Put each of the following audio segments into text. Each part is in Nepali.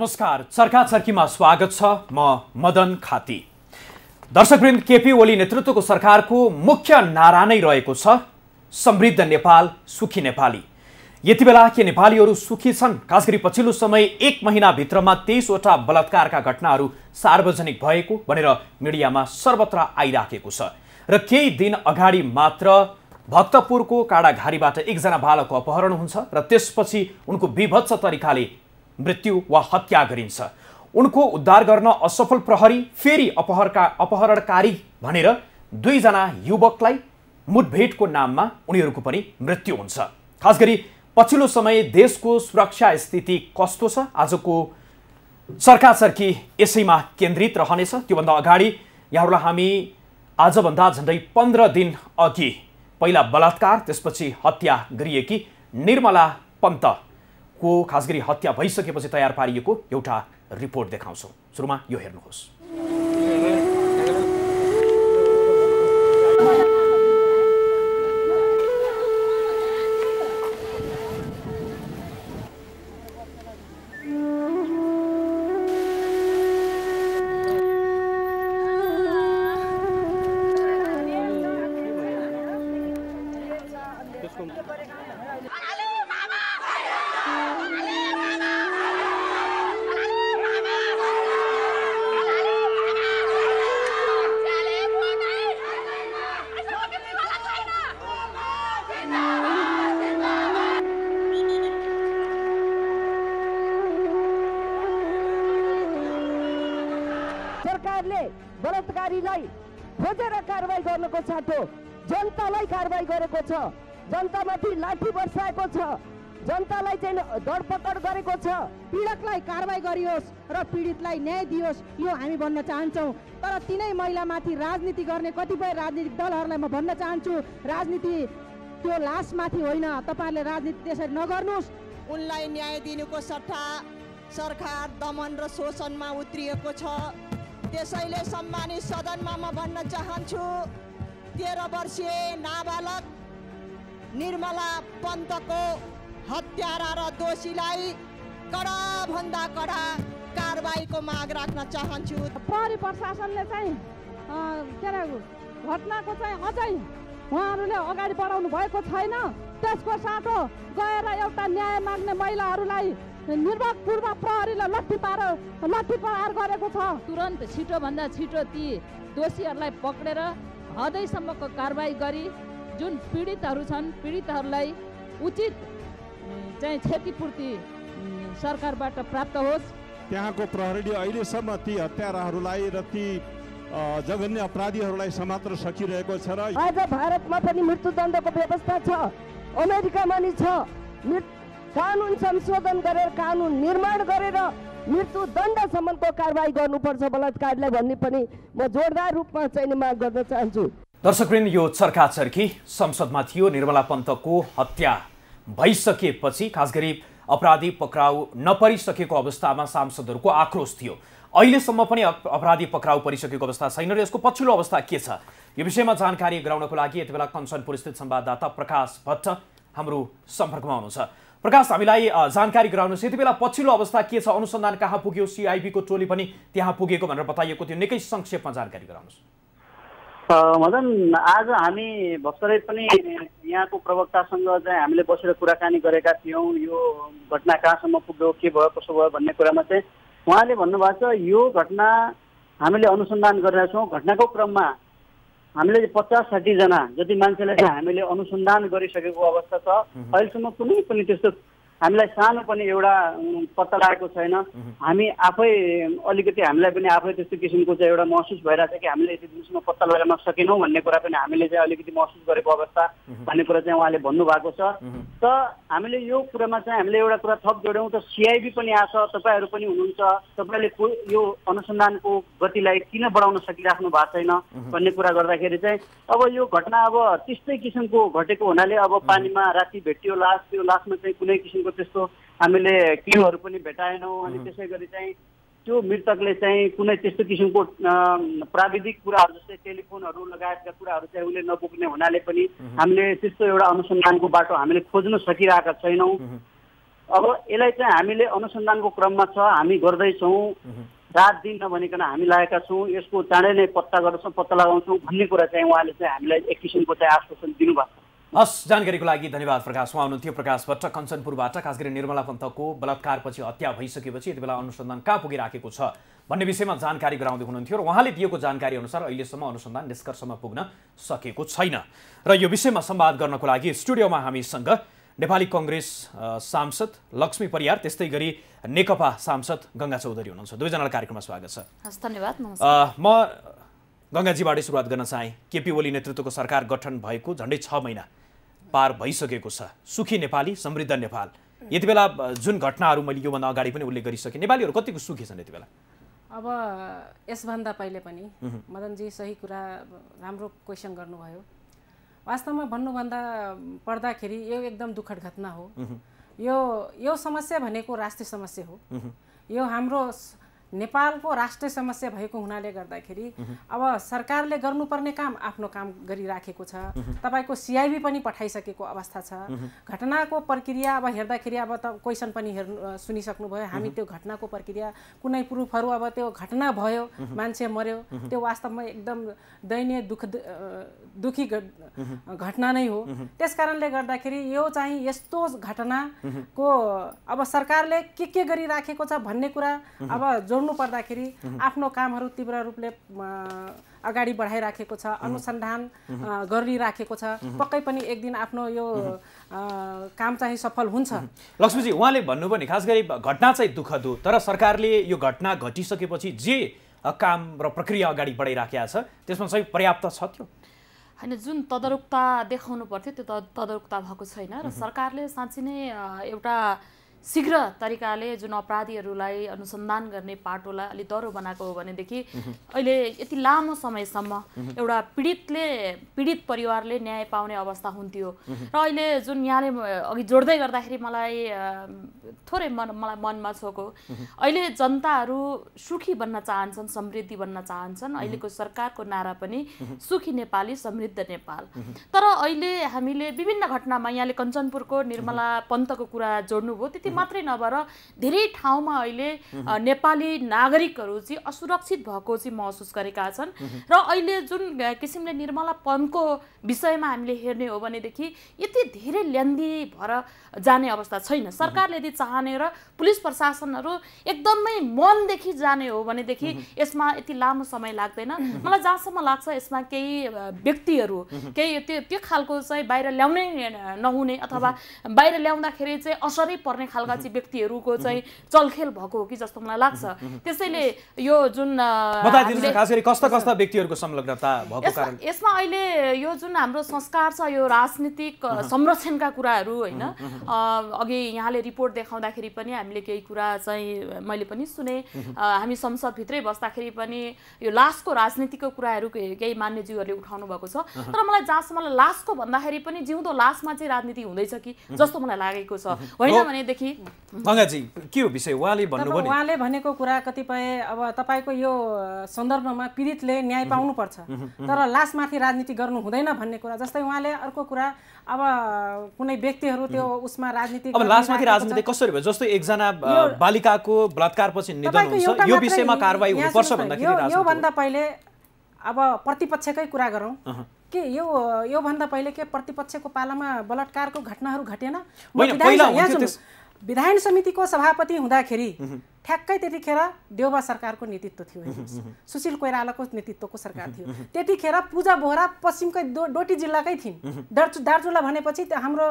नमस्कार चर्का चर्कीमा स्वागत छ। म मदन खाती। दर्शकवृन्द केपी ओली नेतृत्वको सरकारको मुख्य नारा नै रहेको छ समृद्ध नेपाल सुखी नेपाली। यति बेला के नेपालीहरू सुखी छन्? खास गरी पछिल्लो समय एक महिनाभित्रमा तेइसवटा बलात्कारका घटनाहरू सार्वजनिक भएको भनेर मिडियामा सर्वत्र आइराखेको छ। र केही दिन अगाडि मात्र भक्तपुरको काडाघारीबाट एकजना बालकको अपहरण हुन्छ र त्यसपछि उनको विभत्स तरिकाले मृत्यु वा हत्या गरिन्छ। उनको उद्धार गर्न असफल प्रहरी फेरि अपहरका अपहरणकारी भनेर दुईजना युवकलाई मुठभेटको नाममा उनीहरूको पनि मृत्यु हुन्छ। खास गरी पछिल्लो समय देशको सुरक्षा स्थिति कस्तो छ? आजको सरकार सर्की यसैमा केन्द्रित रहनेछ। त्योभन्दा अगाडि यहाँहरूलाई हामी आजभन्दा झन्डै पन्ध्र दिन अघि पहिला बलात्कार त्यसपछि हत्या गरिएकी निर्मला पन्तको खास गरी हत्या भइसकेपछि तयार पारिएको एउटा रिपोर्ट देखाउँछौँ। सुरुमा यो हेर्नुहोस्। सरकारले बलात्कारीलाई खोजेर कारवाही गर्नुको साथो जनतालाई कारवाही गरेको छ। जनतामाथि लाठी बर्साएको छ। जनतालाई चाहिँ धरपकड गरेको छ। पीडकलाई कारवाही गरियोस् र पीडितलाई न्याय दियोस् यो हामी भन्न चाहन्छौँ। तर तिनै महिलामाथि राजनीति गर्ने कतिपय राजनीतिक दलहरूलाई म भन्न चाहन्छु राजनीति त्यो लासमाथि होइन। तपाईँहरूले राजनीति त्यसरी नगर्नुहोस्। उनलाई न्याय दिनुको सट्टा सरकार दमन र शोषणमा उत्रिएको छ। त्यसैले सम्मानित सदनमा म भन्न चाहन्छु। तेह्र वर्षीय नाबालक निर्मला पन्तको हत्यारा र दोषीलाई कडाभन्दा कडा कारवाहीको माग राख्न चाहन्छु। प्रहरी प्रशासनले चाहिँ के अरे घटनाको चाहिँ अझै उहाँहरूले अगाडि बढाउनु भएको छैन। त्यसको साथो गएर एउटा न्याय माग्ने महिलाहरूलाई निर्वाकपुरमा प्रहरीले लट्ठी पार लट्ठी प्रहार गरेको छ। तुरन्त छिटोभन्दा छिटो ती दोषीहरूलाई पक्रेर हदैसम्मको कारवाही गरी जुन पीडितहरू छन् पीडितहरूलाई उचित चाहिँ क्षतिपूर्ति सरकारबाट प्राप्त होस्। त्यहाँको प्रहरीले अहिलेसम्म ती हत्याराहरूलाई र ती जघन्य अपराधीहरूलाई समात्र सकिरहेको छ र आज भारतमा पनि मृत्युदण्डको व्यवस्था छ। अमेरिकामा नि छ। कानुन संशोधन गरेर कानुन निर्माण गरेर मृत्युदण्डसम्मको कारवाही गर्नुपर्छ बलात्कारलाई भन्ने पनि म जोरदार रूपमा चाहिँ माग गर्न चाहन्छु। दर्शकवृन्द यो चर्का चर्की संसदमा थियो। निर्मला पन्तको हत्या भइसकेपछि खास गरी अपराधी पक्राउ नपरिसकेको अवस्थामा सांसदहरूको आक्रोश थियो। अहिलेसम्म पनि अप- अपराधी पक्राउ परिसकेको अवस्था छैन र यसको पछिल्लो अवस्था के छ? यो विषयमा जानकारी गराउनको लागि यति बेला कञ्चनपुर स्थित संवाददाता प्रकाश भट्ट हाम्रो सम्पर्कमा हुनुहुन्छ। प्रकाश हामीलाई जानकारी गराउनुहोस् यति बेला पछिल्लो अवस्था के छ? अनुसन्धान कहाँ पुग्यो? सिआइबीको टोली पनि त्यहाँ पुगेको भनेर बताइएको थियो। निकै संक्षेपमा जानकारी गराउनुहोस्। मदन आज हामी भर्खरै पनि यहाँको प्रवक्तासँग चाहिँ हामीले बसेर कुराकानी गरेका थियौँ। यो घटना कहाँसम्म पुग्यो? के भयो? कसो भयो? भन्ने कुरामा चाहिँ उहाँले भन्नुभएको छ यो घटना हामीले अनुसन्धान गरिरहेका छौँ। घटनाको क्रममा हामीले पचास साठीजना जति मान्छेलाई चाहिँ हामीले अनुसन्धान गरिसकेको अवस्था छ अहिलेसम्म कुनै पनि त्यस्तो हामीलाई सानो पनि एउटा पत्ता लागेको छैन। हामी आफै अलिकति हामीलाई पनि आफै त्यस्तो किसिमको चाहिँ एउटा महसुस भइरहेको छ कि हामीले यति दिनसम्म पत्ता लगाउन सकेनौँ भन्ने कुरा पनि हामीले चाहिँ अलिकति महसुस गरेको अवस्था भन्ने कुरा चाहिँ उहाँले भन्नुभएको छ। त हामीले यो कुरामा चाहिँ हामीले एउटा कुरा थप जोड्यौँ त सिआइबी पनि आएको छ तपाईँहरू पनि हुनुहुन्छ तपाईँले यो अनुसन्धानको गतिलाई किन बढाउन सकिराख्नु भएको छैन भन्ने कुरा गर्दाखेरि चाहिँ अब यो घटना अब त्यस्तै किसिमको घटेको हुनाले अब पानीमा राति भेटियो लास त्यो लासमा चाहिँ कुनै किसिमको त्यस्तो हामीले क्लिउहरू पनि भेटाएनौँ अनि त्यसै गरी चाहिँ त्यो मृतकले चाहिँ कुनै त्यस्तो किसिमको प्राविधिक कुराहरू जस्तै टेलिफोनहरू लगायतका कुराहरू चाहिँ उसले नपुग्ने हुनाले पनि हामीले त्यस्तो एउटा अनुसन्धानको बाटो हामीले खोज्न सकिरहेका छैनौँ। अब यसलाई चाहिँ हामीले अनुसन्धानको क्रममा छ हामी गर्दैछौँ। रात दिन नभनिकन हामी लागेका छौँ यसको चाँडै नै पत्ता गर्छौँ पत्ता लगाउँछौँ भन्ने कुरा चाहिँ उहाँले चाहिँ हामीलाई एक किसिमको चाहिँ आश्वासन दिनुभएको छ। हस् जानकारीको लागि धन्यवाद प्रकाश। उहाँ हुनुहुन्थ्यो प्रकाश भट्ट कञ्चनपुरबाट खास गरी निर्मला पन्तको बलात्कारपछि हत्या भइसकेपछि यति बेला अनुसन्धान कहाँ पुगिराखेको छ भन्ने विषयमा जानकारी गराउँदै हुनुहुन्थ्यो र उहाँले दिएको जानकारी अनुसार अहिलेसम्म अनुसन्धान निष्कर्षमा पुग्न सकेको छैन। र यो विषयमा संवाद गर्नको लागि स्टुडियोमा हामीसँग नेपाली कङ्ग्रेस सांसद लक्ष्मी परियार त्यस्तै गरी नेकपा सांसद गङ्गा चौधरी हुनुहुन्छ। दुवैजनालाई कार्यक्रममा स्वागत छ। हस् धन्यवाद म गङ्गाजीबाटै सुरुवात गर्न चाहेँ। केपी ओली नेतृत्वको सरकार गठन भएको झन्डै छ महिना पार भइसकेको छ। सुखी नेपाली समृद्ध नेपाल। यति बेला जुन घटनाहरू मैले योभन्दा अगाडि पनि उल्लेख गरिसकेँ नेपालीहरू कतिको सुखी छन् यति बेला? अब यसभन्दा पहिले पनि मदनजी सही कुरा राम्रो क्वेसन गर्नुभयो। वास्तवमा भन्नुभन्दा पर्दाखेरि यो एकदम दुःखद घटना हो। यो यो समस्या भनेको राष्ट्रिय समस्या हो। यो हाम्रो नेपालको राष्ट्रिय समस्या भएको हुनाले गर्दाखेरि अब सरकारले गर्नुपर्ने काम आफ्नो काम गरिराखेको छ। तपाईँको सिआइबी पनि पठाइसकेको अवस्था छ। घटनाको प्रक्रिया अब हेर्दाखेरि अब त क्वेसन पनि हेर्नु सुनिसक्नुभयो। हामी त्यो घटनाको प्रक्रिया कुनै प्रुफहरू अब त्यो घटना भयो मान्छे मर्यो त्यो वास्तवमा एकदम दयनीय दुःख दुखी घटना नै हो। त्यस कारणले गर्दाखेरि यो चाहिँ यस्तो घटनाको अब सरकारले के के गरिराखेको छ भन्ने कुरा अब जोड्नु पर्दाखेरि आफ्नो कामहरू तीव्र रूपले अगाडि बढाइराखेको छ अनुसन्धान गरिराखेको छ। पक्कै पनि एक दिन आफ्नो यो काम चाहिँ सफल हुन्छ। लक्ष्मीजी उहाँले भन्नुभयो नि खास गरी घटना चाहिँ दुःखद हो तर सरकारले यो घटना घटिसकेपछि जे काम र प्रक्रिया अगाडि बढाइराखेका छ त्यसमा चाहिँ पर्याप्त छ त्यो? होइन जुन तदरुकता देखाउनु पर्थ्यो त्यो त- तदरुकता भएको छैन र सरकारले साँच्ची नै एउटा शीघ्र तरिकाले जुन अपराधीहरूलाई अनुसन्धान गर्ने पाटोलाई अलिक डह्रो बनाएको हो भनेदेखि अहिले यति लामो समयसम्म एउटा पीडितले पीडित परिवारले न्याय पाउने अवस्था हुन्थ्यो। र अहिले जुन यहाँले अघि जोड्दै गर्दाखेरि मलाई थोरै मन मलाई मनमा छोको अहिले जनताहरू सुखी बन्न चाहन्छन् समृद्धि बन्न चाहन्छन्। अहिलेको सरकारको नारा पनि सुखी नेपाली समृद्ध नेपाल। तर अहिले हामीले विभिन्न घटनामा यहाँले कञ्चनपुरको निर्मला पन्तको कुरा जोड्नुभयो त्यति मात्रै नभएर धेरै ठाउँमा अहिले नेपाली नागरिकहरू चाहिँ असुरक्षित भएको चाहिँ महसुस गरेका छन्। र अहिले जुन किसिमले निर्मला पन्तको विषयमा हामीले हेर्ने हो भनेदेखि यति धेरै ल्यान्दी भएर जाने अवस्था छैन। सरकारले यदि चाहने र पुलिस प्रशासनहरू एकदमै मनदेखि जाने हो भनेदेखि यसमा यति लामो समय लाग्दैन। मलाई जहाँसम्म लाग्छ यसमा केही व्यक्तिहरू केही त्यो त्यो खालको चाहिँ बाहिर ल्याउनै नहुने अथवा बाहिर ल्याउँदाखेरि चाहिँ असरै पर्ने खालका चाहिँ व्यक्तिहरूको चाहिँ चलखेल भएको हो कि जस्तो मलाई लाग्छ। त्यसैले यो जुन कस्ता कस्ता व्यक्तिहरूको संलग्नता भएको यसमा कारण? यसमा अहिले यो जुन हाम्रो संस्कार छ यो राजनीतिक संरक्षणका कुराहरू होइन अघि यहाँले रिपोर्ट देखाउँदाखेरि पनि हामीले केही कुरा चाहिँ मैले पनि सुने। हामी संसदभित्रै बस्दाखेरि पनि यो लासको राजनीतिको कुराहरू केही मान्यज्यूहरूले उठाउनु भएको छ। तर मलाई जहाँसम्म लासको भन्दाखेरि पनि जिउँदो लासमा चाहिँ राजनीति हुँदैछ कि जस्तो मलाई लागेको छ। होइन हो। भनेदेखि गङ्गाजी के हो विषय? उहाँले भन्नुभयो उहाँले भनेको कुरा कतिपय अब तपाईँको यो सन्दर्भमा पीडितले न्याय पाउनुपर्छ। तर लासमाथि राजनीति गर्नु हुँदैन भन्ने कुरा। जस्तै उहाँले अर्को कुरा अब कुनै व्यक्तिहरू त्यो उसमा राजनीति अब गरिराखेको राजनीति। कसरी भयो? जस्तो एकजना बालिकाको बलात्कारपछि निधन हुन्छ। यो विषयमा कारवाही हुनुपर्छ भन्दाखेरि। योभन्दा पहिले अब प्रतिपक्षकै कुरा गरौँ। के यो योभन्दा पहिले के प्रतिपक्षको पालामा बलात्कारको घटनाहरू घटेन? विधान समितिको सभापति हुँदाखेरि ठ्याक्कै त्यतिखेर देउबा सरकारको नेतृत्व थियो हेर्नुहोस् सुशील कोइरालाको नेतृत्वको सरकार थियो। त्यतिखेर पूजा बोहरा पश्चिमकै दो डोटी जिल्लाकै थिइन्। दार्चु दार्चुला भनेपछि हाम्रो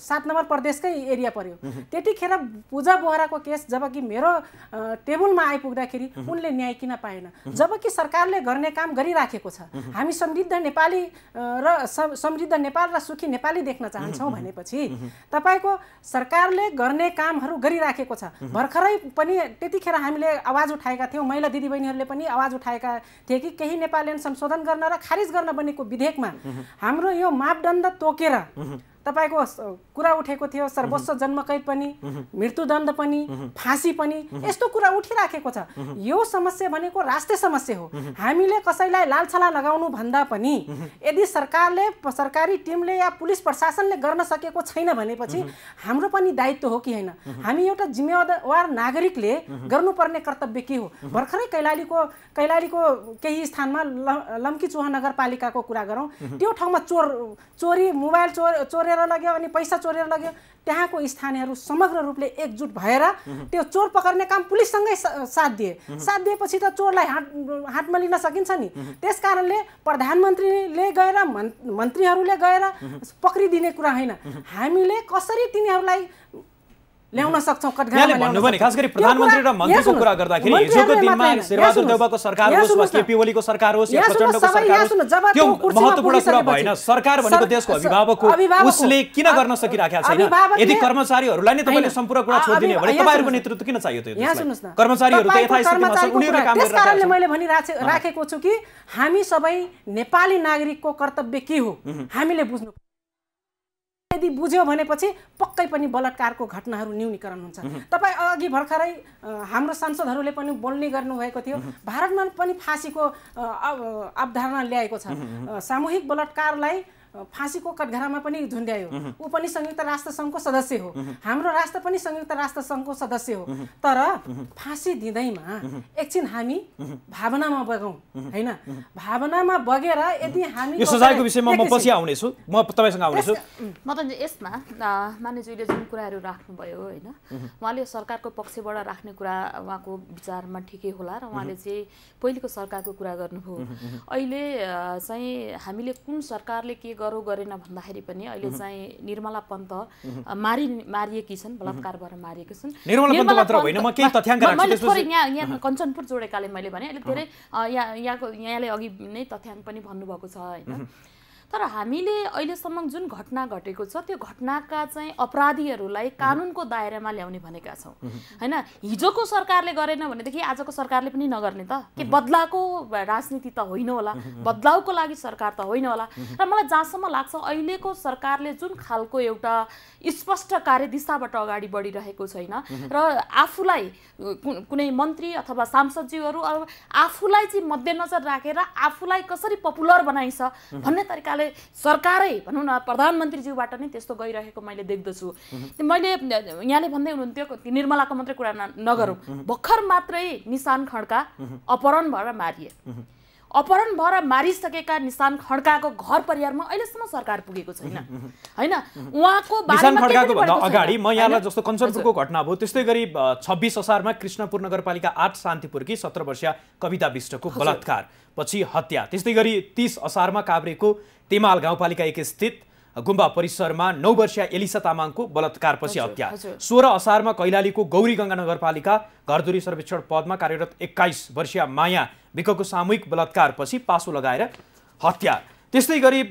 सात नम्बर प्रदेशकै एरिया पर्यो। त्यतिखेर पूजा बोहराको केस जबकि मेरो टेबलमा आइपुग्दाखेरि उनले न्याय किन पाएन। जबकि सरकारले गर्ने काम गरिराखेको छ। हामी समृद्ध नेपाली र सम- समृद्ध नेपाल र सुखी नेपाली देख्न चाहन्छौँ भनेपछि तपाईँको सरकारले गर्ने कामहरू गरिराखेको छ। भर्खरै पनि त्यतिखेर हामीले आवाज उठाएका थियौँ। महिला दिदीबहिनीहरूले पनि आवाज उठाएका थिए कि केही नेपालीयन संशोधन गर्न र खारिज गर्न बनेको विधेयकमा हाम्रो यो मापदण्ड तोकेर तपाईँको कुरा उठेको थियो सर्वोच्च जन्मकैद पनि मृत्युदण्ड पनि फाँसी पनि यस्तो कुरा उठिराखेको छ। यो समस्या भनेको राष्ट्रिय समस्या हो। हामीले कसैलाई लालछला लगाउनु भन्दा पनि यदि सरकारले सरकारी टिमले या पुलिस प्रशासनले गर्न सकेको छैन भनेपछि हाम्रो पनि दायित्व हो कि होइन? हामी एउटा जिम्मेवार नागरिकले गर्नुपर्ने कर्तव्य के हो? भर्खरै कैलालीको कैलालीको केही स्थानमा लम्की चुहा नगरपालिकाको कुरा गरौँ। त्यो ठाउँमा चोर चोरी मोबाइल चोर चोरेर लग्यो अनि पैसा चोरेर लग्यो त्यहाँको स्थानीयहरू समग्र रूपले एकजुट भएर त्यो चोर पकड्ने काम पुलिससँगै साथ दिए। साथ दिएपछि त चोरलाई हात हातमा लिन सकिन्छ नि। त्यस कारणले प्रधानमन्त्रीले गएर मन्- मन्त्रीहरूले गएर पक्रिदिने कुरा होइन। हामीले कसरी तिनीहरूलाई ल्याउन सक्छौँ कटघरामा यहाँले ल्याउन भन्नुभयो नि सक्छौँ। खास गरी प्रधानमन्त्री र मन्त्रीको कुरा गर्दाखेरि हिजोको दिनमा शेरबहादुर देउवाको सरकार होस् वा। केपी ओलीको सरकार होस् या प्रचण्डको सरकार होस् त्यो महत्त्वपूर्ण कुरा भएन सरकार भनेको देशको अभिभावक हो। उसले किन गर्न सकिराखेको छैन यदि कर्मचारीहरूलाई नै तपाईँले। सम्पूर्ण कुरा छोडिदिने हो भने तपाईँहरूको। नेतृत्व किन चाहियो त्यो कर्मचारीहरू त यथास्थितिमा छन् उनीहरूले काम त्यस कारणले गरिरहेका मैले भनि राखेको छु कि हामी सबै नेपाली नागरिकको कर्तव्य के हो हामीले बुझ्नु यदि बुझ्यो भनेपछि पक्कै पनि बलात्कारको घटनाहरू न्यूनीकरण हुन्छ। तपाईँ अघि भर्खरै हाम्रो सांसदहरूले पनि बोल्ने गर्नुभएको थियो। भारतमा पनि फाँसीको अवधारणा ल्याएको छ। सामूहिक बलात्कारलाई फाँसीको कटघरामा पनि झुन्ड्यायो ऊ पनि संयुक्त राष्ट्र सङ्घको सदस्य हो। हाम्रो राष्ट्र पनि संयुक्त राष्ट्र सङ्घको सदस्य हो। तर फाँसी दिँदैमा एकछिन हामी भावनामा बगौँ होइन? भावनामा बगेर यदि हामी यो सजायको विषयमा म। पछि आउनेछु। म तपाईँसँग आउनेछु। मदन यसमा अ, मान्यज्यूले जुन कुराहरू राख्नुभयो होइन? उहाँले सरकारको पक्षबाट राख्ने कुरा उहाँको विचारमा ठिकै होला र उहाँले चाहिँ पहिलेको सरकारको कुरा गर्नुभयो। अहिले चाहिँ हामीले कुन सरकारले के गरौँ गरेन भन्दाखेरि पनि अहिले चाहिँ निर्मला पन्त मारि मारिएकी छन् बलात्कार भएर मारिएकी छन्। मैले थोरै यहाँ यहाँ कञ्चनपुर जोडेकाले मैले भने अहिले धेरै यहाँ यहाँको यहाँले अघि नै तथ्याङ्क पनि भन्नुभएको छ होइन। तर हामीले अहिलेसम्म जुन घटना घटेको छ त्यो घटनाका चाहिँ अपराधीहरूलाई कानुनको दायरामा ल्याउने भनेका छौँ। होइन हिजोको सरकारले गरेन भनेदेखि आजको सरकारले पनि नगर्ने त। के बदलाको राजनीति त होइन होला बदलाउको लागि सरकार त होइन होला। र मलाई जहाँसम्म लाग्छ अहिलेको सरकारले जुन खालको एउटा स्पष्ट कार्यदिशाबाट अगाडि बढिरहेको छैन र आफूलाई कुनै मन्त्री अथवा सांसदज्यूहरू अब आफूलाई चाहिँ मध्यनजर राखेर आफूलाई कसरी पपुलर बनाइन्छ भन्ने तरिकाले सरकारै भनौँ न प्रधानमन्त्रीज्यूबाट नै त्यस्तो गइरहेको मैले देख्दछु। मैले यहाँले भन्दै हुनुहुन्थ्यो निर्मलाको मात्रै कुरा नगरौँ। भर्खर मात्रै निशान खड्का अपहरण भएर मारिए। अपहरण भएर मारिसकेका निशान खड्काको घर परिवारमा अहिलेसम्म सरकार पुगेको छैन। होइन? उहाँको निशान खड्काको भन्दा अगाडि म यहाँलाई? जस्तो कञ्चनपुरको घटना भयो त्यस्तै गरी छब्बिस असारमा कृष्णपुर नगरपालिका आठ शान्तिपुरकी सत्र वर्षीय कविता विष्टको बलात्कार पछि हत्या त्यस्तै गरी तिस असारमा काभ्रेको तेमाल गाउँपालिका एक स्थित गुम्बा परिसरमा नौ वर्षीय एलिसा तामाङको बलात्कारपछि हत्या। सोह्र असारमा कैलालीको गौरी गङ्गा नगरपालिका घरधुरी सर्वेक्षण पदमा कार्यरत एक्काइस वर्षीय माया विकको सामूहिक बलात्कारपछि पासो लगाएर हत्या त्यस्तै गरी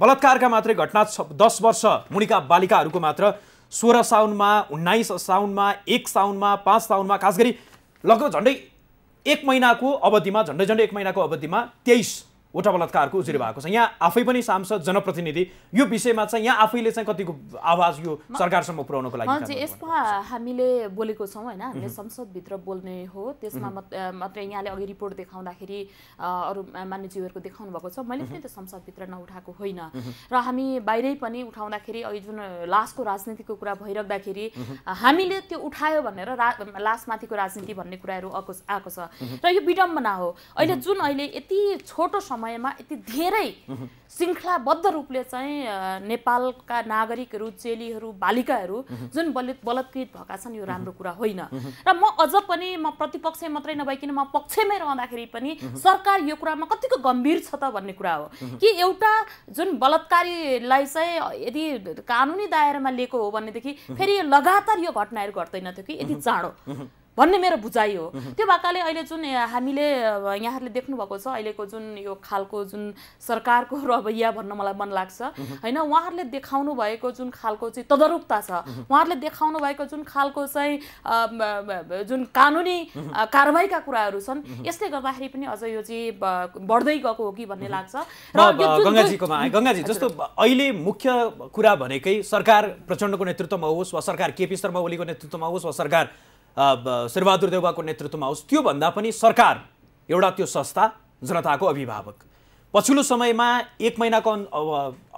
बलात्कारका मात्रै घटना छ दस वर्ष मुनिका बालिकाहरूको मात्र सोह्र साउनमा उन्नाइस साउनमा एक साउनमा पाँच साउनमा खास गरी लगभग झन्डै एक महिनाको अवधिमा झन्डै झन्डै एक महिनाको अवधिमा तेइसवटा बलात्कारको उजुरी भएको छ। यहाँ आफै पनि सांसद जनप्रतिनिधि यो विषयमा चाहिँ यहाँ आफैले चाहिँ कतिको आवाज यो सरकारसम्म पुर्याउनको लागि यसमा हामीले बोलेको छौँ होइन हामीले संसदभित्र बोल्ने हो। त्यसमा मात्रै यहाँले अघि रिपोर्ट देखाउँदाखेरि अरू मान्यज्यूहरूको देखाउनु भएको छ। मैले पनि त्यो संसदभित्र नउठाएको होइन। र हामी बाहिरै पनि उठाउँदाखेरि अघि जुन लासको राजनीतिको कुरा भइराख्दाखेरि हामीले त्यो उठायो भनेर रा लासमाथिको राजनीति भन्ने कुराहरू आएको आएको छ। र यो विडम्बना हो। अहिले जुन अहिले यति छोटो समयमा यति धेरै श्रृङ्खलाबद्ध रूपले चाहिँ नेपालका नागरिकहरू चेलीहरू बालिकाहरू जुन बलित बलात्कृत भएका छन् यो राम्रो कुरा होइन। र म अझ पनि म प्रतिपक्ष मात्रै नभइकन म पक्षमै रहँदाखेरि पनि सरकार यो कुरामा कतिको गम्भीर छ त भन्ने कुरा हो। कि एउटा जुन बलात्कारीलाई चाहिँ यदि कानुनी दायरामा लिएको हो भनेदेखि फेरि लगातार यो घटनाहरू घट्दैन थियो कि? यति चाँडो। भन्ने मेरो बुझाइ हो। त्यो भएकाले अहिले जुन हामीले यहाँहरूले देख्नुभएको छ अहिलेको जुन यो खालको जुन सरकारको रवैया भन्न मलाई मन लाग्छ। होइन उहाँहरूले देखाउनु भएको जुन खालको चाहिँ तदरुकता छ। उहाँहरूले देखाउनु भएको जुन खालको चाहिँ जुन कानुनी कारवाहीका कुराहरू छन् यसले गर्दाखेरि पनि अझ यो चाहिँ बढ्दै गएको हो कि भन्ने लाग्छ। जुन- गङ्गाजीकोमा गङ्गाजी जस्तो अहिले मुख्य कुरा भनेकै सरकार प्रचण्डको नेतृत्वमा होस् वा सरकार केपी शर्मा ओलीको नेतृत्वमा होस् वा सरकार शेरबहादुर देउवाको नेतृत्वमा होस् त्योभन्दा पनि सरकार एउटा त्यो संस्था जनताको अभिभावक। पछिल्लो समयमा एक महिनाको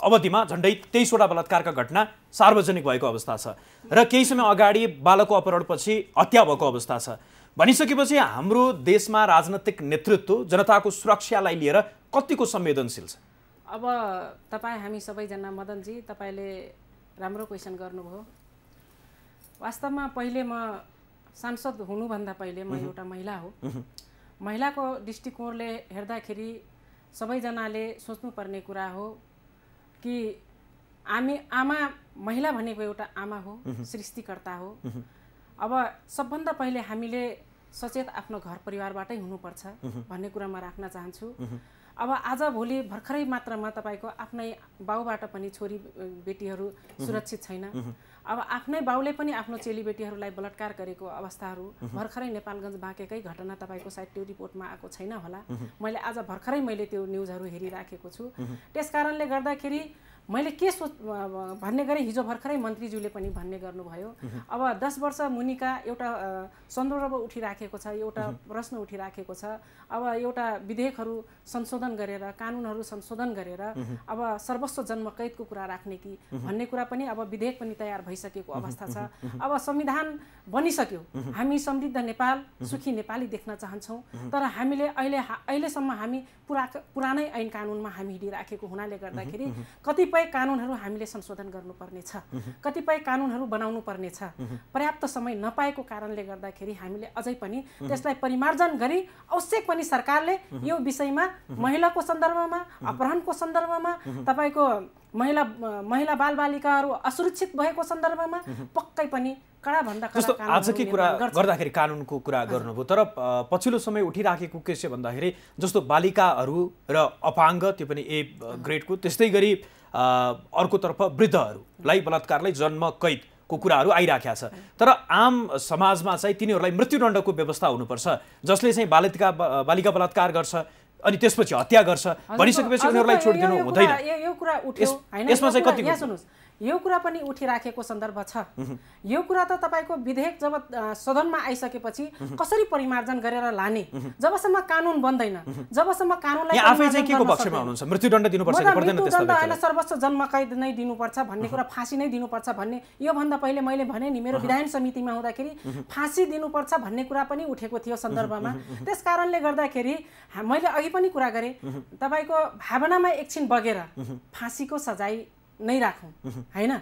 अवधिमा झन्डै तेइसवटा बलात्कारका घटना सार्वजनिक भएको अवस्था छ र केही समय अगाडि बालकको अपहरणपछि हत्या भएको अवस्था छ। भनिसकेपछि हाम्रो देशमा राजनैतिक नेतृत्व जनताको सुरक्षालाई लिएर कतिको संवेदनशील छ? अब तपाईँ हामी सबैजना मदनजी तपाईँले राम्रो क्वेसन गर्नुभयो। वास्तवमा पहिले म सांसद हुनुभन्दा पहिले म एउटा महिला हो। महिलाको दृष्टिकोणले हेर्दाखेरि सबैजनाले सोच्नुपर्ने कुरा हो कि हामी आमा महिला भनेको एउटा आमा हो सृष्टिकर्ता हो। अब सबभन्दा पहिले हामीले सचेत आफ्नो घर परिवारबाटै हुनुपर्छ भन्ने कुरा म राख्न चाहन्छु। अब आज भोलि भर्खरै मात्रामा तपाईँको आफ्नै बाउबाट पनि छोरी बेटीहरू सुरक्षित छैन। अब आफ्नै बाउले पनि आफ्नो चेलीबेटीहरूलाई बलात्कार गरेको अवस्थाहरू भर्खरै नेपालगञ्ज बाँकेकै घटना तपाईँको सायद त्यो रिपोर्टमा आएको छैन होला। मैले आज भर्खरै मैले त्यो न्युजहरू हेरिराखेको छु। त्यस कारणले गर्दाखेरि मैले के सोच भन्ने गरेँ हिजो भर्खरै मन्त्रीज्यूले पनि भन्ने गर्नुभयो। अब दस वर्ष मुनिका एउटा सन्दर्भ उठिराखेको छ एउटा प्रश्न उठिराखेको छ। अब एउटा विधेयकहरू संशोधन गरेर कानुनहरू संशोधन गरेर अब सर्वस्व जन्म कैदको कुरा राख्ने कि भन्ने कुरा पनि अब विधेयक पनि तयार भइसकेको अवस्था छ। अब संविधान बनिसक्यो। हामी समृद्ध नेपाल सुखी नेपाली देख्न चाहन्छौँ। तर हामीले अहिले अहिलेसम्म हामी पुरा पुरानै ऐन कानुनमा हामी हिँडिराखेको हुनाले गर्दाखेरि कतिपय कानुनहरू हामीले संशोधन गर्नुपर्ने छ। कतिपय कानुनहरू बनाउनु पर्ने छ। पर्याप्त समय नपाएको कारणले गर्दाखेरि हामीले अझै पनि त्यसलाई परिमार्जन गरी आवश्यक पनि सरकारले यो विषयमा महिलाको सन्दर्भमा अपहरणको सन्दर्भमा तपाईँको महिला महिला बालबालिकाहरू असुरक्षित भएको सन्दर्भमा पक्कै पनि कडाभन्दा कडा जस्तो आजकै कुरा। गर्दाखेरि कानुनको कुरा गर्नुभयो तर पछिल्लो समय उठिराखेको के छ भन्दाखेरि जस्तो बालिकाहरू र अपाङ्ग त्यो पनि ए ग्रेडको त्यस्तै गरी अर्कोतर्फ वृद्धहरूलाई बलात्कारलाई जन्म कैदको कुराहरू आइराखेका छ। तर आम समाजमा चाहिँ तिनीहरूलाई मृत्युदण्डको व्यवस्था हुनुपर्छ जसले चाहिँ बालिका बालिका बलात्कार गर्छ अनि त्यसपछि हत्या गर्छ। भनिसकेपछि उनीहरूलाई छोडिदिनु हुँदैन। यो- कुरा उठ्यो यसमा चाहिँ सुन्नुहोस्। यो कुरा पनि उठिराखेको सन्दर्भ छ। यो कुरा त तपाईँको विधेयक जब सदनमा आइसकेपछि कसरी परिमार्जन गरेर लाने? जबसम्म कानुन बन्दैन जबसम्म कानुनलाई मृत्युदण्ड होइन? सर्वोच्च जन्म कैद नै दिनुपर्छ भन्ने कुरा फाँसी नै दिनुपर्छ भन्ने। योभन्दा पहिले मैले भने नि मेरो विधायन समितिमा हुँदाखेरि फाँसी दिनुपर्छ भन्ने कुरा पनि उठेको थियो सन्दर्भमा। त्यस कारणले गर्दाखेरि मैले अघि पनि कुरा गरेँ तपाईँको भावनामा एकछिन बगेर फाँसीको सजाय नै राखौँ। होइन?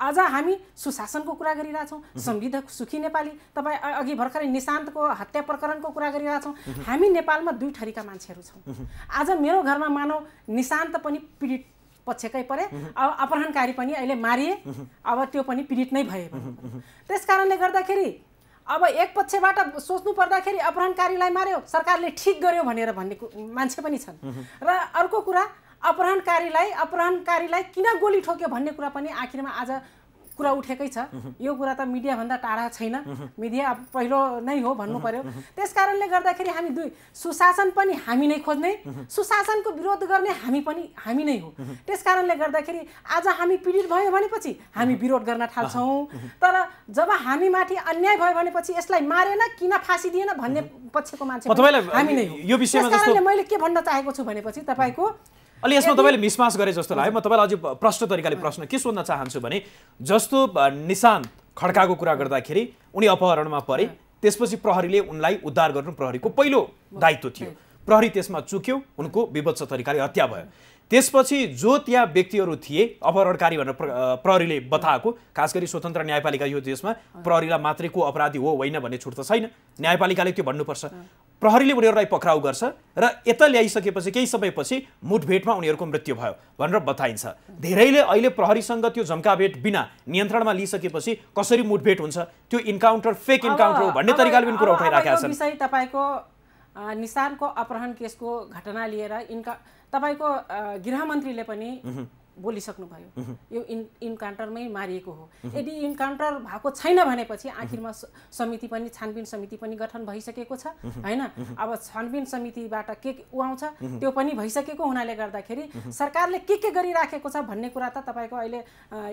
आज हामी सुशासनको कुरा गरिरहेछौँ समृद्ध सुखी नेपाली तपाईँ अघि भर्खरै निशान्तको हत्या प्रकरणको कुरा गरिरहेछौँ। हामी नेपालमा दुई थरीका मान्छेहरू छौँ। आज मेरो घरमा मानौ निशान्त पनि पीडित पक्षकै परे अब अपहरणकारी पनि अहिले मारिए अब त्यो पनि पीडित नै भए। त्यस कारणले गर्दाखेरि अब एक पक्षबाट सोच्नु पर्दाखेरि अपहरणकारीलाई मार्यो सरकारले ठिक गर्यो भनेर भन्ने मान्छे पनि छन्। र अर्को कुरा अपहरणकारीलाई अपहरणकारीलाई किन गोली ठोक्यो भन्ने कुरा पनि आखिरमा आज कुरा उठेकै छ। यो कुरा त मिडियाभन्दा टाढा छैन। मिडिया अब पहिलो नै हो भन्नु पर्यो त्यस कारणले गर्दाखेरि हामी दुई सुशासन पनि हामी नै खोज्ने सुशासनको विरोध गर्ने हामी पनि हामी नै हो। त्यस कारणले गर्दाखेरि आज हामी पीडित भयो भनेपछि हामी विरोध गर्न थाल्छौँ। तर जब हामी माथि अन्याय भयो भनेपछि यसलाई मारेन किन फाँसी दिएन भन्ने पक्षको मान्छे हामी नै हो। त्यस कारणले मैले के भन्न चाहेको छु भनेपछि तपाईँको अलि यसमा तपाईँले मिसमास गरे जस्तो लाग्यो। म तपाईँलाई अझै प्रश्न तरिकाले प्रश्न के सोध्न चाहन्छु भने जस्तो अ, निशान्त खड्काको कुरा गर्दाखेरि उनी अपहरणमा परे त्यसपछि प्रहरीले उनलाई उद्धार गर्नु प्रहरीको पहिलो दायित्व थियो। प्रहरी त्यसमा चुक्यो उनको विभत्स तरिकाले हत्या भयो। त्यसपछि जो त्यहाँ व्यक्तिहरू थिए अपहरणकारी भनेर प्रहरीले बताएको खास गरी स्वतन्त्र न्यायपालिका यो देशमा प्रहरीलाई मात्रै को अपराधी हो होइन भन्ने छुट त छैन। न्यायपालिकाले त्यो भन्नुपर्छ। प्रहरीले उनीहरूलाई पक्राउ गर्छ र यता ल्याइसकेपछि केही समयपछि मुठभेडमा उनीहरूको मृत्यु भयो भनेर बताइन्छ। धेरैले अहिले प्रहरीसँग त्यो जम्काभेट बिना नियन्त्रणमा लिइसकेपछि कसरी मुठभेट हुन्छ त्यो इन्काउन्टर फेक इन्काउन्टर हो भन्ने तरिकाले पनि कुरा यो छन्। विषय तपाईँको निशानको अपहरण केसको घटना लिएर इन्का तपाईँको गृहमन्त्रीले पनि बोलिसक्नुभयो। यो इन इन्काउन्टरमै मारिएको हो। यदि इन्काउन्टर भएको छैन भनेपछि आखिरमा समिति पनि छानबिन समिति पनि गठन भइसकेको छ होइन? अब छानबिन समितिबाट के के ऊ आउँछ त्यो पनि भइसकेको हुनाले गर्दाखेरि सरकारले के के गरिराखेको छ भन्ने कुरा त तपाईँको अहिले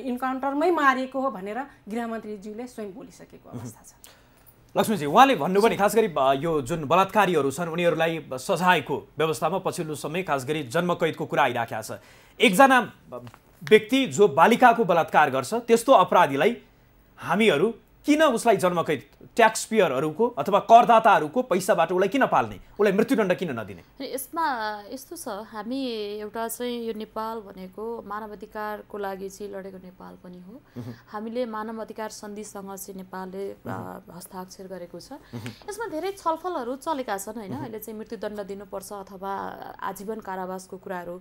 इन्काउन्टरमै मारिएको हो भनेर गृहमन्त्रीज्यूले स्वयं बोलिसकेको अवस्था छ। लक्ष्मीजी उहाँले भन्नुभयो नि खास गरी यो जुन बलात्कारीहरू छन् उनीहरूलाई सजायको व्यवस्थामा पछिल्लो समय खास गरी जन्मकैदको कुरा आइराखेको छ। एकजना व्यक्ति जो बालिकाको बलात्कार गर्छ त्यस्तो अपराधीलाई हामीहरू किन उसलाई जन्मकैद ट्याक्स पेयरहरूको अथवा करदाताहरूको पैसाबाट उसलाई किन पाल्ने? उसलाई मृत्युदण्ड किन नदिने? यसमा यस्तो छ हामी एउटा चाहिँ यो नेपाल भनेको मानवाधिकारको लागि चाहिँ लडेको नेपाल पनि हो। हामीले मानवाधिकार सन्धिसँग चाहिँ नेपालले हस्ताक्षर गरेको छ। यसमा धेरै छलफलहरू चलेका छन् होइन? अहिले चाहिँ मृत्युदण्ड दिनुपर्छ अथवा आजीवन कारावासको कुराहरू।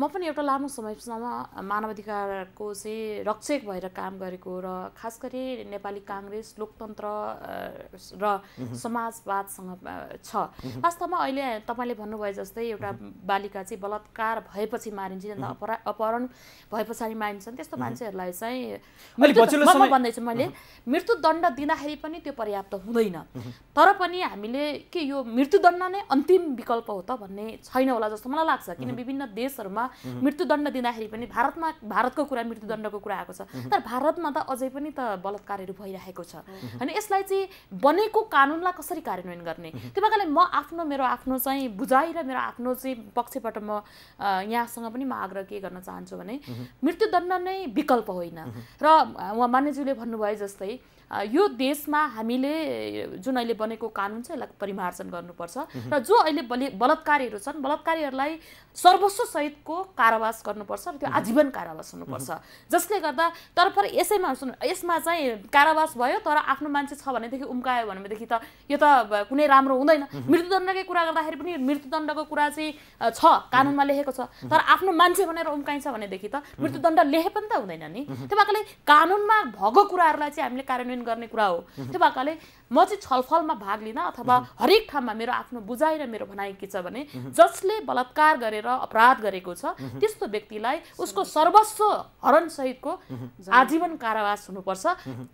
म पनि एउटा लामो समयसम्म मानवाधिकारको चाहिँ रक्षक भएर काम गरेको र खास गरी नेपाली काङ्ग्रेस लोकतन्त्र र समाजवादसँग छ। वास्तवमा अहिले तपाईँले भन्नुभयो जस्तै एउटा बालिका चाहिँ बलात्कार भएपछि मारिन्छ अन्त अपरा अपहरण भए पछाडि मारिन्छन् त्यस्तो मान्छेहरूलाई चाहिँ भन्दैछु मैले मृत्युदण्ड दिँदाखेरि पनि त्यो पर्याप्त हुँदैन। तर पनि हामीले के यो मृत्युदण्ड नै अन्तिम विकल्प हो त भन्ने छैन होला जस्तो मलाई लाग्छ। किन विभिन्न देशहरूमा मृत्युदण्ड दिँदाखेरि पनि भारतमा भारतको कुरा मृत्युदण्डको कुरा आएको छ। तर भारतमा त अझै पनि त बलात्कारहरू भइरहेको छ। अनि यसलाई चाहिँ बनेको कानुनलाई कसरी कार्यान्वयन गर्ने? त्यो भएकाले म आफ्नो मेरो आफ्नो चाहिँ बुझाइ र मेरो आफ्नो चाहिँ पक्षबाट म यहाँसँग पनि म आग्रह के गर्न चाहन्छु भने मृत्युदण्ड नै विकल्प होइन। र उहाँ मान्यज्यूले भन्नुभयो जस्तै यो देशमा हामीले जुन अहिले बनेको कानुन छ यसलाई परिमार्जन गर्नुपर्छ। र जो अहिले बलि बलात्कारीहरू छन् बलात्कारीहरूलाई सर्वस्व सहितको कारावास गर्नुपर्छ र त्यो आजीवन कारावास हुनुपर्छ। जसले गर्दा तर पर यसैमा सुन यसमा चाहिँ कारावास भयो तर आफ्नो मान्छे छ भनेदेखि उम्कायो भनेदेखि त यो त कुनै राम्रो हुँदैन। मृत्युदण्डकै कुरा गर्दाखेरि पनि मृत्युदण्डको कुरा चाहिँ छ कानुनमा लेखेको छ। तर आफ्नो मान्छे भनेर उम्काइन्छ भनेदेखि त मृत्युदण्ड लेखे पनि त हुँदैन नि। त्यो भएकाले कानुनमा भएको कुराहरूलाई चाहिँ हामीले कार्यान्वयन गर्ने कुरा हो। त्यो भएकाले म चाहिँ छलफलमा भाग लिन अथवा हरेक ठाउँमा मेरो आफ्नो बुझाइ र मेरो भनाइ के छ भने जसले बलात्कार गरेर अपराध गरेको छ त्यस्तो व्यक्तिलाई उसको सर्वस्व हरण सहितको आजीवन कारावास हुनुपर्छ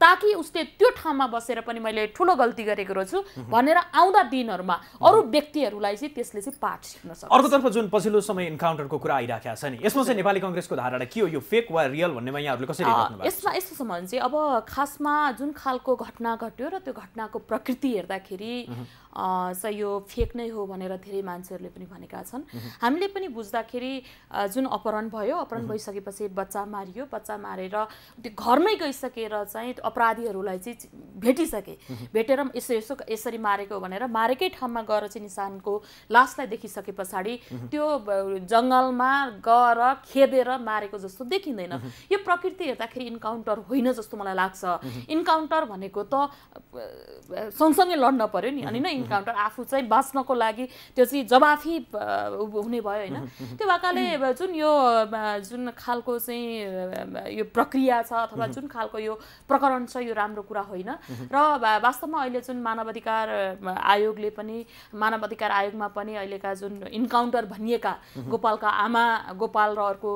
ताकि उसले त्यो ठाउँमा बसेर पनि मैले ठुलो गल्ती गरेको रहेछु भनेर आउँदा दिनहरूमा अरू व्यक्तिहरूलाई चाहिँ त्यसले चाहिँ पाठ सिक्न सक्छ। अर्कोतर्फ जुन पछिल्लो समय इन्काउन्टरको कुरा आइराखेको छ नि यसमा चाहिँ नेपाली कङ्ग्रेसको धारणा के हो? यो फेक वा रियल भन्नेमा यहाँहरूले कसरी? यसमा यस्तो छ? भने चाहिँ अब खासमा जुन खालको घटना घट्यो र त्यो घटनाको प्रकृति हेर्दाखेरि चाहिँ यो फेक नै हो भनेर धेरै मान्छेहरूले पनि भनेका छन्। हामीले पनि बुझ्दाखेरि जुन अपहरण भयो अपहरण भइसकेपछि बच्चा मारियो। बच्चा मारेर त्यो घरमै गइसकेर चाहिँ अपराधीहरूलाई चाहिँ भेटिसके। भेटेर यसो यसो यसरी मारेको भनेर मारेकै ठाउँमा गएर चाहिँ निशानको लासलाई देखिसके पछाडि त्यो जङ्गलमा गएर खेदेर मारेको जस्तो देखिँदैन। यो प्रकृति हेर्दाखेरि इन्काउन्टर होइन जस्तो मलाई लाग्छ। इन्काउन्टर भनेको त सँगसँगै लड्न पर्यो नि। अनि नै इन्काउन्टर आफू चाहिँ बाँच्नको लागि त्यो चाहिँ जवाफी हुने भयो होइन। त्यो भएकाले जुन यो जुन खालको चाहिँ यो प्रक्रिया छ अथवा जुन खालको यो प्रकरण छ यो राम्रो कुरा होइन। र वास्तवमा अहिले जुन मानवाधिकार आयोगले पनि मानवाधिकार आयोगमा पनि अहिलेका जुन इन्काउन्टर भनिएका गोपालका आमा गोपाल र अर्को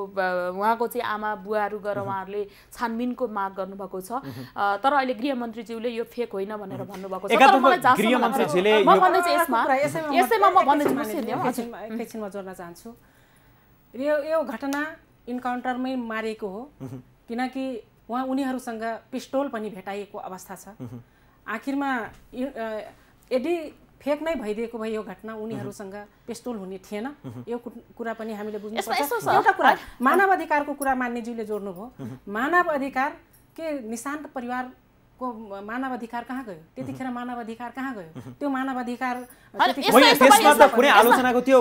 उहाँको चाहिँ आमा बुवाहरू गएर उहाँहरूले छानबिनको माग गर्नुभएको छ। तर अहिले गृहमन्त्रीज्यूले यो फेक होइन भनेर भन्नुभएको छ। तर एकातर्फ मलाई जहाँसम्म गृहमन्त्रीज्यूले लाग्छ- म यो- भन्दैछु यसमा। कुरा, यसैमा म- यसैमा म एकैछिन भन्दैछु मानिलिनु, बसिदिउँ, हजुर। एकैछिन एकैछिन म जोड्न चाहन्छु। यो यो घटना इन्काउन्टरमै मारिएको हो। किनकि उहाँ उनीहरूसँग पिस्टोल पनि भेटाइएको अवस्था छ। आखिरमा यदि फेक नै भइदिएको भए यो घटना उनीहरूसँग पिस्टोल हुने थिएन। यो कु- कुरा पनि हामीले बुझ्नुपर्छ। एउटा कुरा? मानव अधिकारको कुरा मान्यज्यूले जोड्नुभयो। मानव अधिकार के निशान्त परिवार को मानवाधिकार कहाँ गयो? त्यतिखेर मानवाधिकार कहाँ गयो? त्यो मानवाधिकार होइन, होइन त्यसमा यसमा- त कुनै आलोचनाको त्यो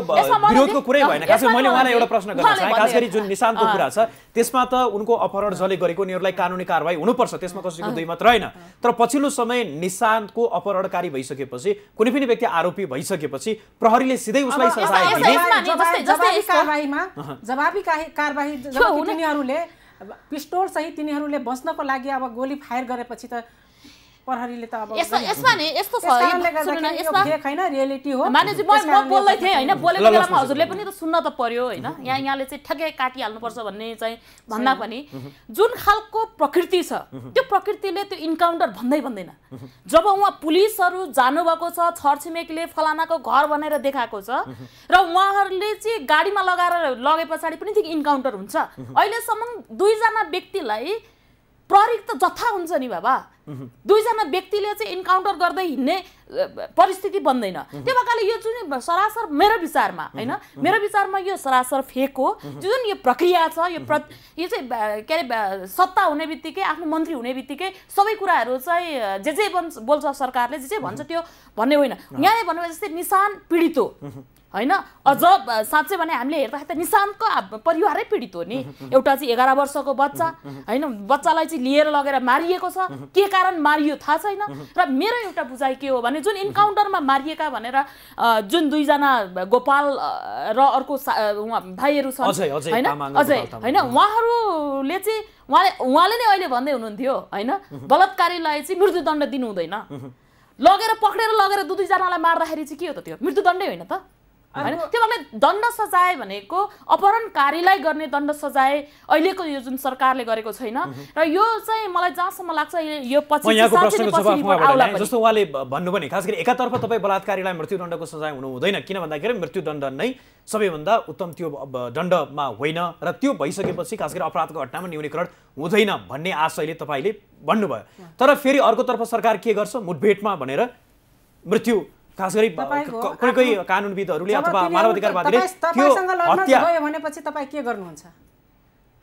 विरोधको कुरै भएन। खास मैले उहाँलाई एउटा प्रश्न गर्न चाहेँ खास गरी जुन निशान्तको। कुरा छ त्यसमा त उनको अपहरण जसले गरेको उनीहरूलाई कानुनी कारवाही हुनुपर्छ त्यसमा कसैको दुई मत रहेन तर पछिल्लो समय निशान्तको अपहरणकारी भइसकेपछि कुनै पनि व्यक्ति आरोपी भइसकेपछि प्रहरीले सिधै उसलाई सजाय दिने। जवाब- कारवाहीमा जवाबी कारवाही तिनीहरूले पिस्टोल सहित तिनीहरूले बस्नको लागि अब गोली फायर गरेपछि त प्रहरीले त अब यसमा यसमा नि यस्तो छ। रियालिटी हो। मानेजी म म बोल्दै थिएँ होइन? बोलेको बेलामा हजुरले। पनि त सुन्न त पर्यो होइन? यहाँ यहाँले चाहिँ ठ्याक्कै काटिहाल्नुपर्छ भन्ने चाहिँ भन्दा पनि जुन खालको प्रकृति छ त्यो प्रकृतिले त्यो इन्काउन्टर भन्दै भन्दैन। जब उहाँ पुलिसहरू जानुभएको छ छरछिमेकीले फलानाको घर भनेर देखाएको छ र उहाँहरूले चाहिँ गाडीमा लगाएर लगे पछाडि पनि त्यो इन्काउन्टर हुन्छ अहिलेसम्म दुईजना व्यक्तिलाई प्रहरी त जथा हुन्छ नि बाबा। दुईजना व्यक्तिले चाहिँ इन्काउन्टर गर्दै हिँड्ने परिस्थिति बन्दैन। त्यो भएकाले यो जुन सरासर मेरो विचारमा होइन? मेरो विचारमा यो सरासर फेक हो। जुन यो प्रक्रिया छ यो प्र यो चाहिँ के अरे सत्ता हुने बित्तिकै आफ्नो मन्त्री हुने बित्तिकै सबै कुराहरू चाहिँ जे जे बोल्छ सरकारले जे जे भन्छ त्यो भन्ने होइन। यहाँले भन्नुभयो जस्तै निशान पीडित हो होइन? अझ साँच्चै भने हामीले हेर्दाखेरि त निशान्तको परिवारै पीडित हो नि। एउटा चाहिँ एघार वर्षको बच्चा होइन? बच्चालाई चाहिँ लिएर लगेर मारिएको छ। के कारण मारियो थाहा छैन। र मेरो एउटा बुझाइ के हो भने जुन इन्काउन्टरमा मारिएका भनेर जुन दुईजना गोपाल र अर्को भाइहरू छन् होइन? तामाङ। होइन? उहाँहरूले चाहिँ उहाँले उहाँले नै अहिले भन्दै हुनुहुन्थ्यो होइन? बलात्कारीलाई चाहिँ मृत्युदण्ड दिनु हुँदैन लगेर पक्रेर लगेर दुई दुईजनालाई मार्दाखेरि चाहिँ के हो त त्यो? मृत्युदण्डै होइन त? होइन? त्यो दण्ड सजाय भनेको अपहरणकारीलाई गर्ने दण्ड सजाय अहिलेको यो जुन सरकारले गरेको छैन। र यो चाहिँ मलाई जहाँसम्म लाग्छ यो- पनि। जस्तो उहाँले भ- भन्नुभयो नि खास गरी एकातर्फ तपाईँ बलात्कारीलाई मृत्युदण्डको सजाय हुनु हुँदैन। किन भन्दाखेरि मृत्युदण्ड नै सबैभन्दा उत्तम त्यो दण्डमा होइन र त्यो भइसकेपछि खास गरी अपराधको घटनामा न्यूनीकरण हुँदैन भन्ने आशयले तपाईँले भन्नुभयो तर फेरि अर्कोतर्फ सरकार के गर्छ? मुठभेटमा भनेर मृत्यु खास गरी कोही कोही कानुनविदहरूले अथवा मानवाधिकारवादीले त्यो हत्या गयो भनेपछि तपाईँ के गर्नुहुन्छ?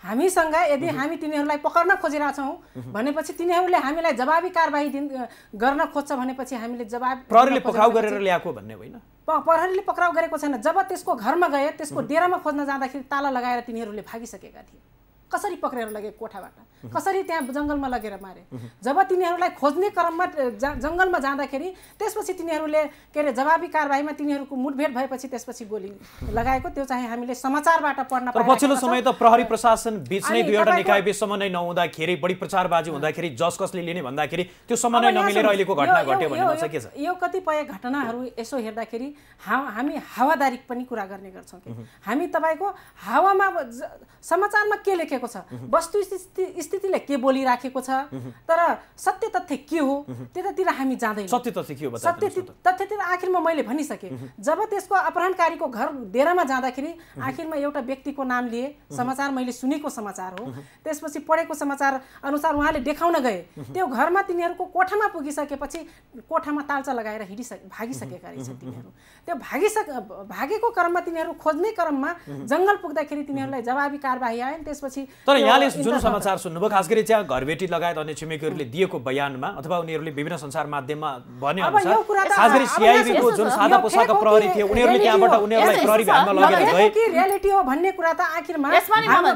हामीसँग यदि हामी तिनीहरूलाई पक्र्न खोजिरहेछौँ भनेपछि तिनीहरूले हामीलाई जवाबी कारवाही दिन गर्न खोज्छ भनेपछि हामीले जवाब प्रहरीले पक्राउ गरेर ल्याएको भन्ने होइन। प्रहरीले पक्राउ गरेको छैन। जब त्यसको घरमा गए त्यसको डेरामा खोज्न जाँदाखेरि ताला लगाएर तिनीहरूले भागिसकेका थिए। कसरी पक्रेर लगे कोठाबाट? कसरी त्यहाँ जङ्गलमा लगेर मारे? जब तिनीहरूलाई खोज्ने क्रममा जा- जङ्गलमा जाँदाखेरि त्यसपछि तिनीहरूले के अरे जवाबी कारवाहीमा तिनीहरूको मुठभेड भएपछि त्यसपछि गोली लगाएको। त्यो चाहिँ हामीले समाचारबाट पढ्न पछिल्लो समय। त प्रहरी प्रशासन बीच नै दुईवटा तपाईँको- निकाय बीच समन्वय नहुँदाखेरि बढी प्रचारबाजी हुँदाखेरि जस कसले लिने भन्दाखेरि त्यो समन्वय नमिलेर अहिलेको घटना घट्यो चाहिँ के छ? यो कतिपय घटनाहरू यसो हेर्दाखेरि हा- हामी हावादारी पनि कुरा गर्ने गर्छौँ कि? हामी तपाईँको हावामा समाचारमा के लेखेको छ। वस्तु स्थिति स्थितिले के बोलिराखेको छ? तर सत्य तथ्य के हो? त्यतातिर हामी जाँदैनौँ। सत्य तथ्य के हो सत्य। तथ्यतिर आखिरमा मैले भनिसकेँ जब त्यसको अपहरणकारीको घर डेरामा जाँदाखेरि आखिरमा एउटा व्यक्तिको नाम लिए समाचार मैले सुनेको समाचार हो त्यसपछि पढेको समाचार अनुसार उहाँले देखाउन गए त्यो घरमा तिनीहरूको कोठामा पुगिसकेपछि कोठामा तालचा लगाएर हिँडिसके भागिसकेका रहेछन् तिनीहरू। त्यो भागिसक भागेको क्रममा तिनीहरू खोज्ने क्रममा जङ्गल पुग्दाखेरि तिनीहरूलाई जवाबी कारवाही आयो त्यसपछि तर यहाँले जुन समाचार सुन्नुभयो खास गरी त्यहाँ घरबेटी लगायत अन्य छिमेकीहरूले दिएको बयानमा अथवा उनीहरूले विभिन्न सञ्चार माध्यममा भने अनुसार खास गरी सिआइबीको जुन सादा पोसाका प्रहरी थियो उनीहरूले त्यहाँबाट? उनीहरूलाई प्रहरी भ्यानमा लगेर गए। कि रियालिटी हो भन्ने कुरा त आखिरमा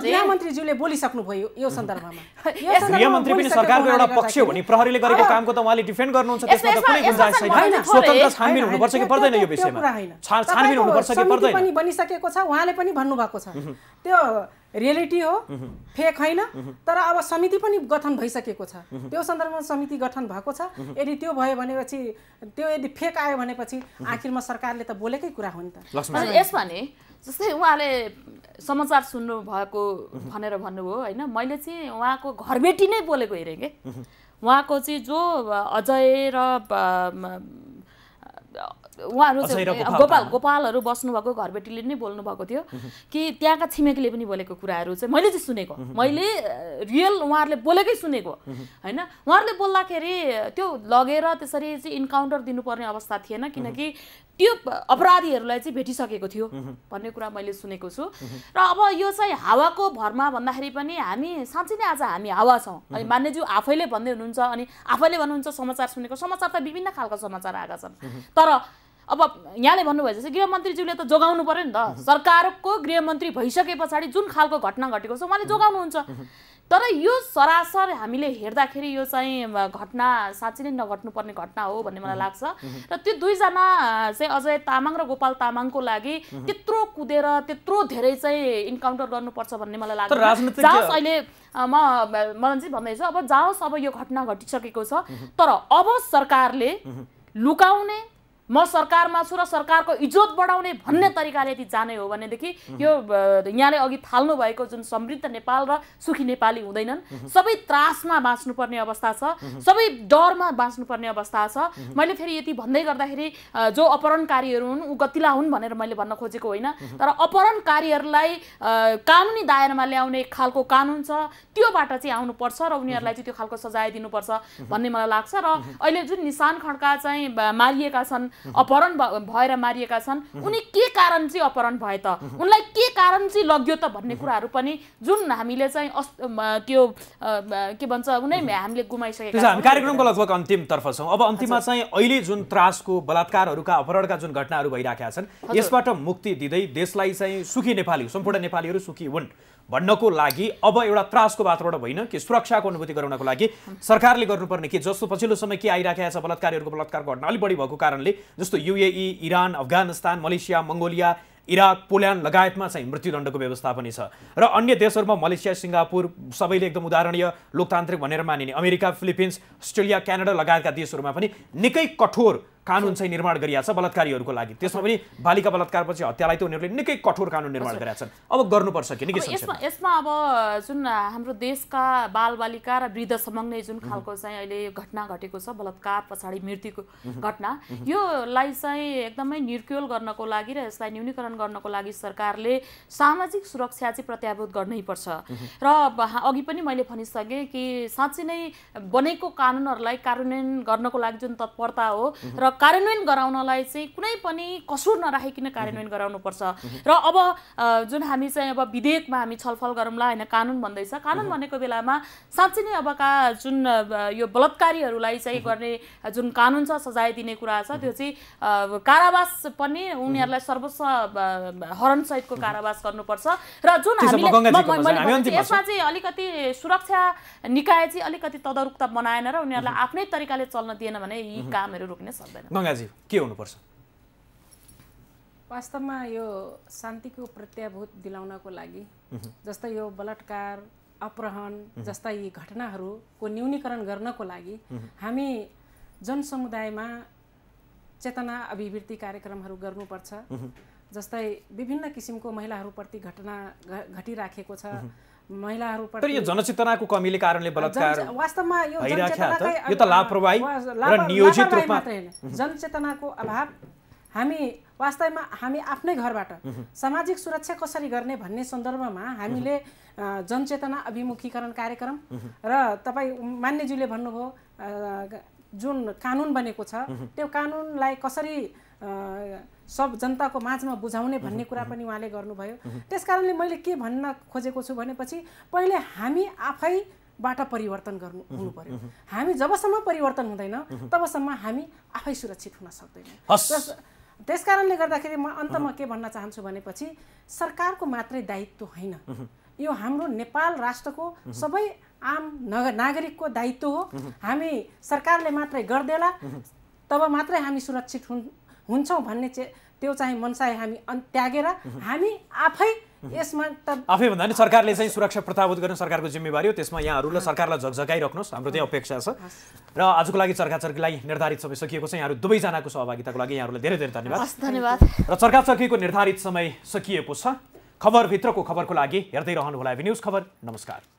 गृहमन्त्रीज्यूले बोलिसक्नुभयो यो सन्दर्भमा। यो यस सन्दर्भमा गृहमन्त्री पनि सरकारको एउटा पक्ष हो भने प्रहरीले गरेको कामको त उहाँले डिफेन्ड गर्नुहुन्छ यसमा- त्यसमा त कुनै गुन्जाइस छैन। स्वतन्त्र छानबिन हुनुपर्छ कि पर्दैन यो विषयमा? छानबिन हुनुपर्छ कि पर्दैन? पनि बनिसकेको छ उहाँले पनि भन्नुभएको छ। त्यो रियालिटी हो फेक होइन तर अब समिति पनि गठन भइसकेको छ। त्यो सन्दर्भमा समिति गठन भएको छ। यदि त्यो भयो भनेपछि त्यो यदि फेक आयो भनेपछि आखिरमा सरकारले त बोलेकै कुरा हो नि त। लक्ष्मण अनि यसमा नि जस्तै उहाँले समाचार सुन्नु भएको भनेर भन्नुभयो होइन? मैले चाहिँ उहाँको घरबेटी नै बोलेको हेरेँ कि? उहाँको चाहिँ जो अजय र उहाँहरू चाहिँ गोपाल। गोपालहरू बस्नुभएको घरबेटीले नै बोल्नु भएको थियो कि त्यहाँका छिमेकीले पनि बोलेको कुराहरू चाहिँ मैले चाहिँ सुनेको। मैले रियल उहाँहरूले बोलेकै सुनेको। होइन? उहाँहरूले बोल्दाखेरि त्यो लगेर त्यसरी चाहिँ इन्काउन्टर दिनुपर्ने अवस्था थिएन किनकि त्यो अपराधीहरूलाई चाहिँ भेटिसकेको थियो भन्ने कुरा मैले सुनेको छु। र अब यो चाहिँ हावाको भरमा भन्दाखेरि पनि हामी साँच्चै नै आज हामी हावा छौँ। अनि मान्यज्यू आफैले भन्दै हुनुहुन्छ अनि आफैले भन्नुहुन्छ समाचार सुनेको समाचार त विभिन्न खालका समाचार आएका छन्। तर अब यहाँले भन्नुभयो जस्तै गृहमन्त्रीज्यूले त जोगाउनु पर्यो नि त। सरकारको गृहमन्त्री भइसके पछाडि जुन खालको घटना घटेको छ उहाँले जोगाउनुहुन्छ। तर यो सरासर हामीले हेर्दाखेरि यो चाहिँ घटना साँच्चै नै नघट्नुपर्ने घटना हो भन्ने मलाई लाग्छ। र त्यो दुईजना चाहिँ अजय तामाङ र गोपाल तामाङको लागि त्यत्रो कुदेर त्यत्रो धेरै चाहिँ इन्काउन्टर गर्नुपर्छ भन्ने मलाई लाग्छ जाओस् अहिले म मदनजी भन्दैछु अब जाओस् अब यो घटना घटिसकेको छ तर अब सरकारले लुकाउने म सरकारमा छु र सरकारको इज्जत बढाउने भन्ने तरिकाले यदि जाने हो भनेदेखि यो यहाँले अघि थाल्नु भएको जुन समृद्ध नेपाल र सुखी नेपाली हुँदैनन् सबै त्रासमा बाँच्नुपर्ने अवस्था छ सबै डरमा बाँच्नुपर्ने अवस्था छ। मैले फेरि यति भन्दै गर्दाखेरि जो अपहरणकारीहरू हुन् ऊ गतिला हुन् भनेर मैले भन्न खोजेको होइन। तर अपहरणकारीहरूलाई कानुनी दायरामा ल्याउने खालको कानुन छ त्योबाट चाहिँ आउनुपर्छ र उनीहरूलाई चाहिँ त्यो खालको सजाय दिनुपर्छ भन्ने मलाई लाग्छ र अहिले जुन निशान खड्का चाहिँ मारिएका छन् अपहरण भएर मारिएका छन्। उनी के कारण चाहिँ अपहरण भए त? उनलाई के कारण चाहिँ लग्यो त भन्ने कुराहरू पनि जुन हामीले चाहिँ अस्- त्यो के भन्छ उनै हामीले गुमाइसकेका छौँ। कार्यक्रमको लगभग अन्तिमतर्फ छौँ। अब अन्तिममा चाहिँ अहिले जुन त्रासको बलात्कारहरूका अपहरणका जुन घटनाहरू भइरहेका छन् यसबाट मुक्ति दिँदै देशलाई चाहिँ सुखी नेपाली सम्पूर्ण नेपालीहरू सुखी हुन्। भन्नको लागि अब एउटा त्रासको वातावरण होइन कि सुरक्षाको अनुभूति गराउनको लागि सरकारले गर्नुपर्ने के? जस्तो पछिल्लो समय के आइराखेको छ बलात्कारीहरूको बलात्कारको घटना अलिक बढी भएको कारणले जस्तो UAE Iran Afghanistan Malaysia Mongolia Iraq Poland लगायतमा चाहिँ मृत्युदण्डको व्यवस्था पनि छ। र अन्य देशहरूमा मलेसिया सिङ्गापुर सबैले एकदम उदाहरणीय लोकतान्त्रिक भनेर मानिने अमेरिका फिलिपिन्स अस्ट्रेलिया क्यानाडा लगायतका देशहरूमा पनि निकै कठोर कानुन चाहिँ निर्माण गरिएको छ बलात्कारीहरूको लागि। त्यसमा पनि बालिका बलात्कारपछि हत्यालाई त उनीहरूले निकै कठोर कानुन निर्माण गरेका छन्। अब गर्नुपर्छ कि? यसमा यसमा अब जुन हाम्रो देशका बालबालिका र वृद्ध सम्बन्धी जुन खालको चाहिँ अहिले घटना घटेको छ बलात्कार पछाडि मृत्युको घटना योलाई चाहिँ एकदमै निर्क्योल गर्नको लागि र यसलाई न्यूनीकरण गर्नको लागि सरकारले सामाजिक सुरक्षा चाहिँ प्रत्याभूत गर्नै पर्छ। र अघि पनि मैले भनिसकेँ कि साँच्चै नै बनेको कानुनहरूलाई कार्यान्वयन गर्नको लागि जुन तत्परता हो र कार्यान्वयन गराउनलाई चाहिँ कुनै पनि कसुर नराखिकन कार्यान्वयन गराउनुपर्छ। र अब जुन हामी चाहिँ अब विधेयकमा हामी छलफल गरौँला होइन कानुन भन्दैछ। कानुन भनेको बेलामा साँच्चै नै अबका जुन यो बलात्कारीहरूलाई चाहिँ गर्ने जुन कानुन छ सजाय दिने कुरा छ त्यो चाहिँ कारावास पनि उनीहरूलाई सर्वोच्च हरणसहितको कारावास गर्नुपर्छ। र जुन हामीले यसमा चाहिँ अलिकति सुरक्षा निकाय चाहिँ अलिकति तदरुकता बनाएन र उनीहरूलाई आफ्नै तरिकाले चल्न दिएन भने यी कामहरू रोकिन सक्दैन। गङ्गाजी के हुनुपर्छ? वास्तवमा यो शान्तिको प्रत्याभूत दिलाउनको लागि जस्तै यो बलात्कार अपहरण जस्ता यी घटनाहरूको न्यूनीकरण गर्नको लागि हामी जनसमुदायमा चेतना अभिवृद्धि कार्यक्रमहरू गर्नुपर्छ। जस्तै विभिन्न किसिमको महिलाहरूप्रति घटना घटिराखेको छ। तर महिलाहरूप्रति यो जनचेतनाको कमीले कारणले बलात्कार वास्तवमा यो यो त लापरवाही र नियोजित रूपमा-। जनचेतनाको अभाव हामी वास्तवमा हामी आफ्नै घरबाट सामाजिक सुरक्षा कसरी गर्ने भन्ने सन्दर्भमा हामीले जनचेतना अभिमुखीकरण कार्यक्रम र तपाईँ मान्यज्यूले भन्नुभयो जुन कानुन बनेको छ त्यो कानुनलाई कसरी सब जनताको माझमा बुझाउने भन्ने कुरा पनि उहाँले गर्नुभयो। त्यस कारणले मैले के भन्न खोजेको छु भनेपछि पहिले हामी आफैबाट परिवर्तन गर्नु हुनु पर्यो हामी जबसम्म परिवर्तन हुँदैन तबसम्म हामी आफै सुरक्षित हुन सक्दैनौँ। त्यस कारणले गर्दाखेरि म अन्तमा के भन्न चाहन्छु भनेपछि सरकारको मात्रै दायित्व होइन। यो हाम्रो नेपाल राष्ट्रको सबै आम नग नागरिकको दायित्व हो। हामी सरकारले मात्रै गरिदेला तब मात्रै हामी सुरक्षित हुन् हुन्छौँ भन्ने चाहिँ त्यो चाहिँ मनसाय हामी अन् त्यागेर हामी आफै यसमा त आफै भन्दा नि सरकारले चाहिँ सुरक्षा प्रत्याभूत गर्ने सरकारको जिम्मेवारी हो। त्यसमा यहाँहरूले सरकारलाई झकझकाइराख्नुहोस् हाम्रो त्यही अपेक्षा छ। र आजको लागि चर्का चर्कीलाई निर्धारित समय सकिएको छ। यहाँहरू दुवैजनाको सहभागिताको लागि यहाँहरूलाई धेरै धेरै धन्यवाद। धन्यवाद। र चर्का चर्कीको निर्धारित समय सकिएको छ। खबरभित्रको खबरको लागि हेर्दै रहनुहोला एभी न्युज खबर। नमस्कार।